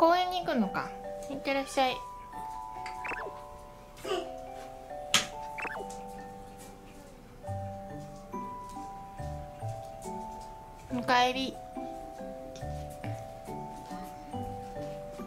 あ公園に行くのか。いってらっしゃい。おかえり。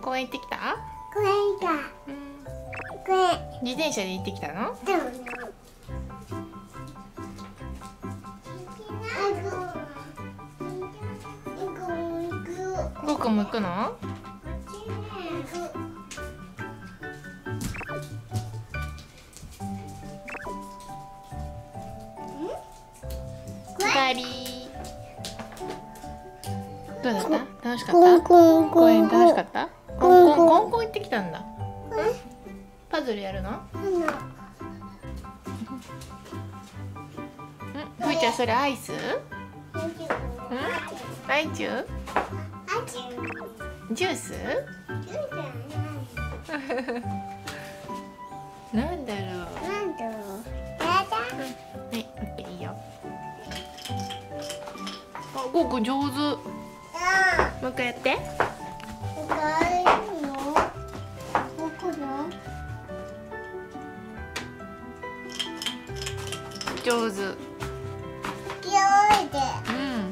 公園行ってきた？これがうん。これ自転車で行ってきたの？僕も行くの？り。どうだった？楽しかった？公園楽しかった？コンコン。コンコン行ってきたんだ。パズルやるの？ん。ふーちゃんそれアイス？ん。アイチュジュース？なん くん上手。もう一回やって。上手。う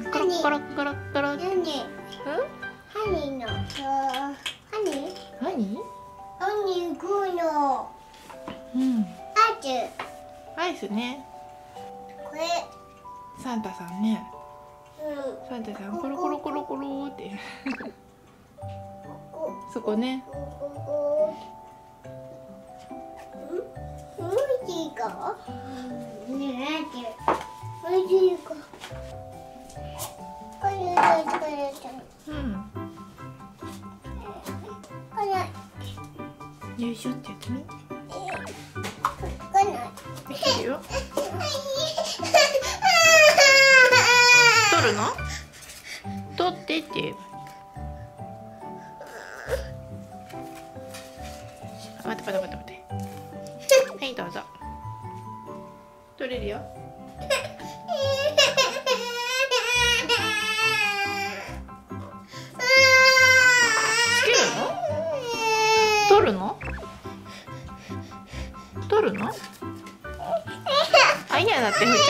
ん。コロッコロッコロッコロッ。うん？何？うん。アイス。ね。サンタさんねサンタさんコロコロコロコロって。そこね。うん？よいしょってやってみ取って。待って待って待って待って。はいどうぞ。取れるよ。取るの？取るの？あ嫌だってふーちゃん嫌なんだって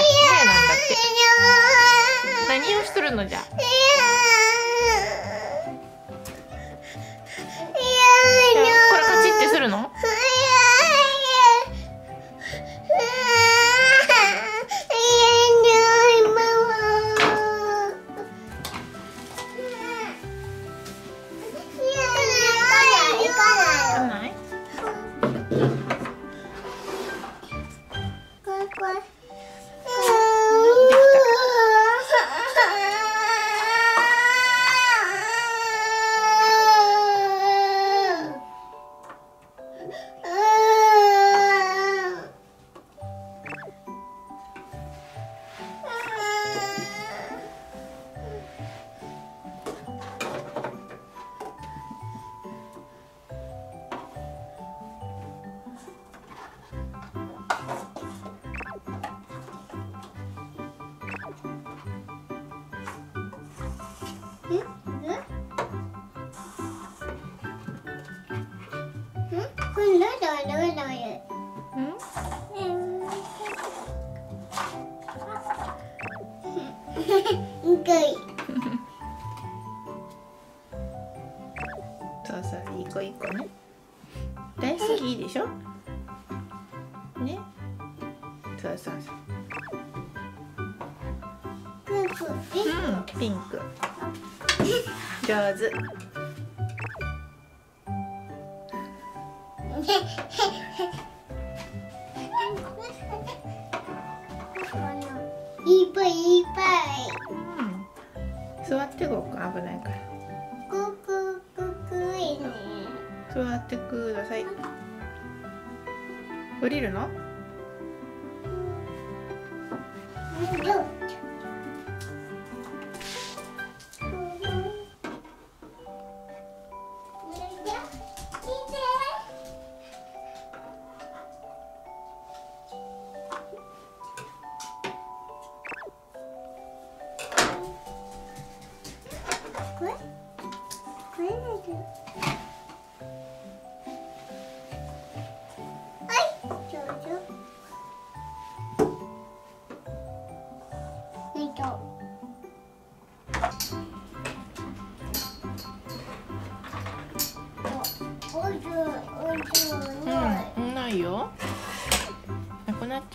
そうそう一個一個ね。大好きでしょ？ね？そうそうそう。うんピンク。上手。い っぱいいっぱい。うん座ってこうか危ないからくくくくいね。座ってください降りるの？よっ。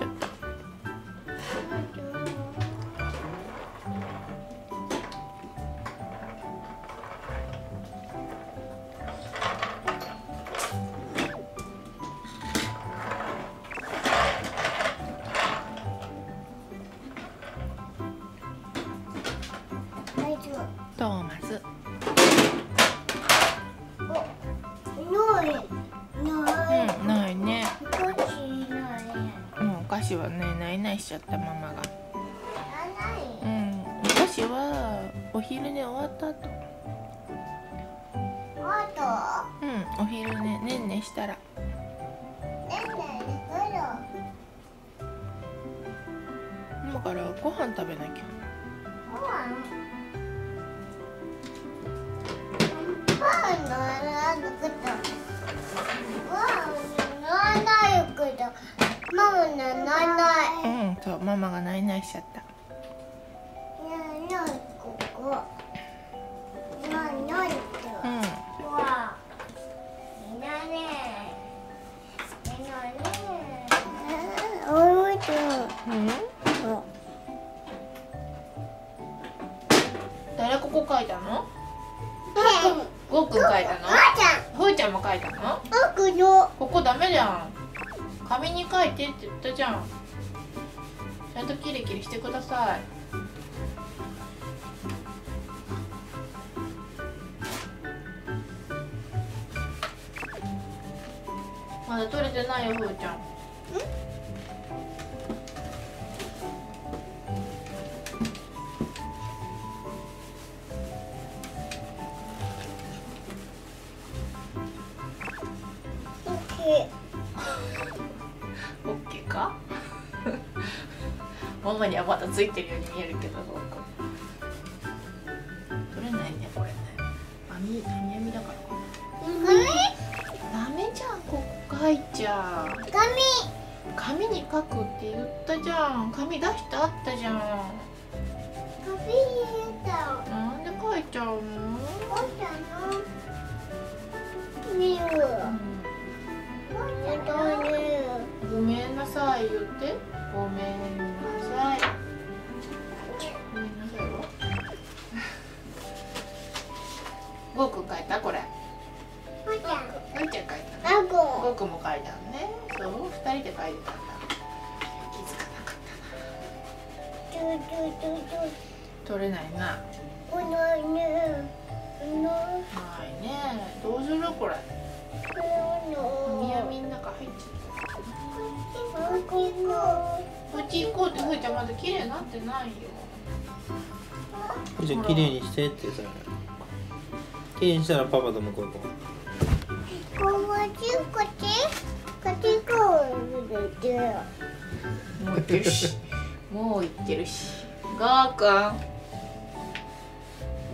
ちゃった。うんお菓子はねないないしちゃったママが。うんお菓子はお昼寝終わった後。あうんお昼寝ねんねしたら。とねんねん今からご飯食べなきゃ。ご飯？ご飯のあのことママのならない。うんそうママがないないしちゃった。なないここ。なないとうん。わあいないねいないね。おいしいうん。誰ここ書いたの？ん書いたの？あちふーちゃんも書いたの？ここダメじゃん紙に書いてって言ったじゃん。ちゃんとキリキリしてください。まだ取れてないよふーちゃん。オッケーか？ママにはまだついてるように見えるけどどうか取れないねこれね。網網網だからダメじゃんここ書いちゃう。紙紙に書くって言ったじゃん。紙出してあったじゃん。紙入れたなんで書いちゃうの、い言ってごめんなさい。ごめんなさいよ。ゴーくん書いたこれ。おったゴーちゃん書いた。くんも書いたのね。そう二人で書いてたんだ。気づかなかった取れないな。おないねおないないね。どうするこれ。網網の中入っちゃったこっち行こうってふーちゃんまだ綺麗になってないよ。じゃあ綺麗にしてってそれ綺麗にしたらパパと向こう行ここっちこっちこっちこうでもう行ってるしもう行ってるしゴーくん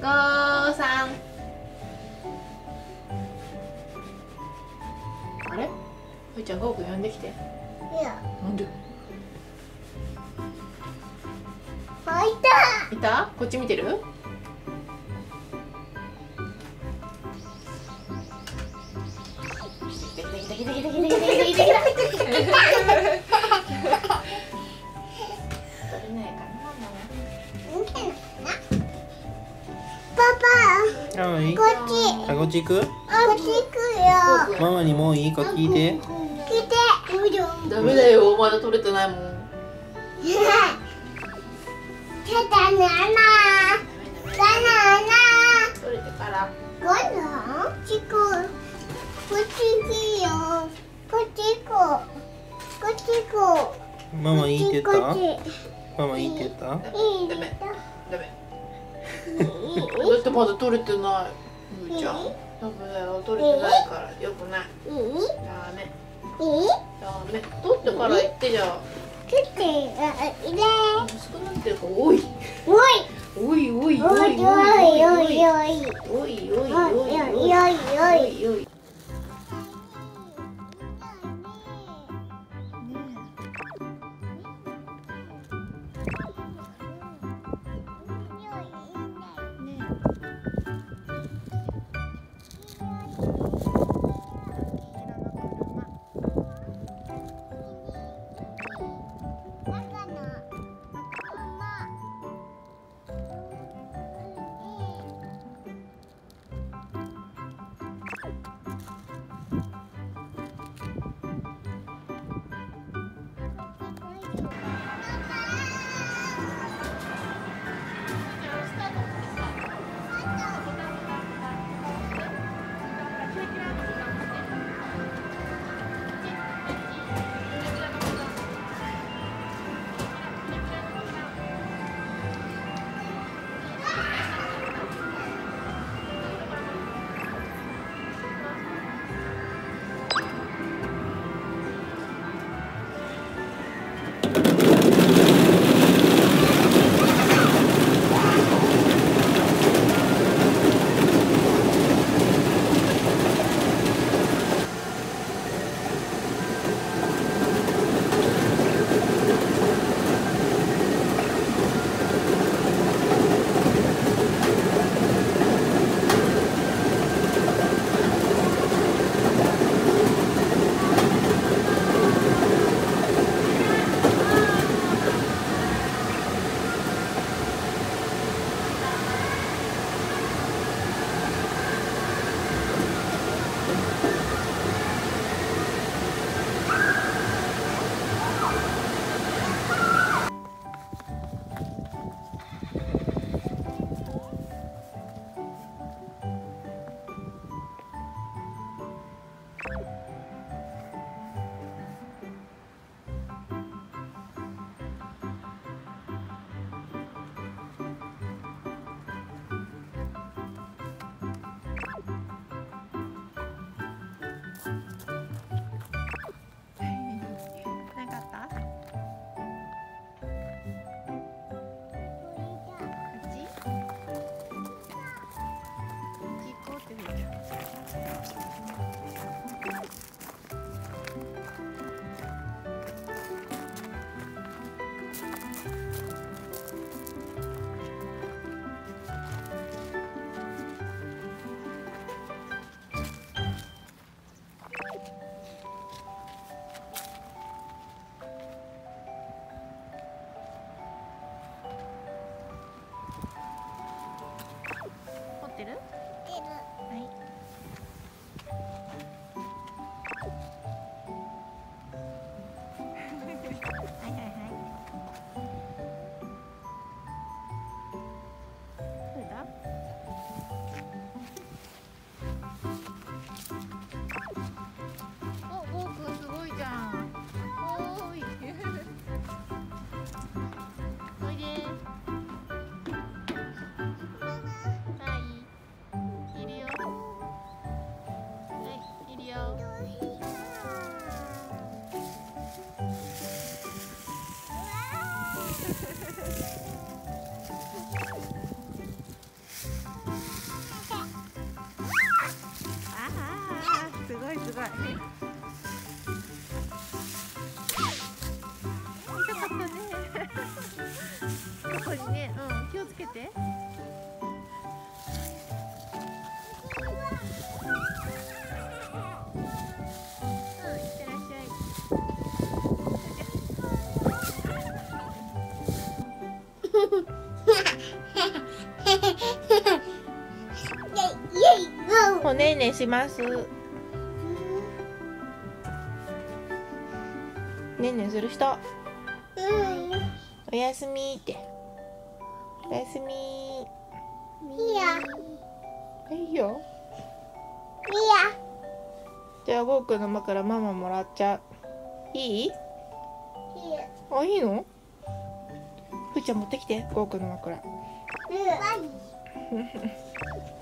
ゴーさんあれふーちゃんゴーくん呼んできてなんで？入っいた？こっち見てる？パパ。こっち。あこっち行く？こっち行くよ。ママにもういい？か聞いて。来て。うどんダメだよまだ取れてないもん。ただななだな取れてからなこのちここっち行くよこっち行こうこっち行こうママいいって言った？ママいいって言った？ダメ。いいダメダメだってまだ取れてない。ふーちゃん。ダメだよ取れてないから。よくないいい。ダメいい？ダメ取ってから言ってじゃあ。食ってなってるからおい。おい。おいおいおいおいおいおいおいおい。おいおいおいおいおいおい。おいおいねします。ねんねんする人。うん。おやすみって。おやすみ。いいやいいよ。いいやじゃあゴーくんの枕ママもらっちゃう。いい？いいやあいいの？ふーちゃん持ってきてゴーくんの枕。うん